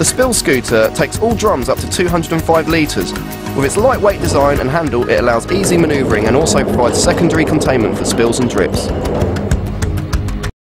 The Spill scooter takes all drums up to 205 litres. With its lightweight design and handle, it allows easy manoeuvring and also provides secondary containment for spills and drips.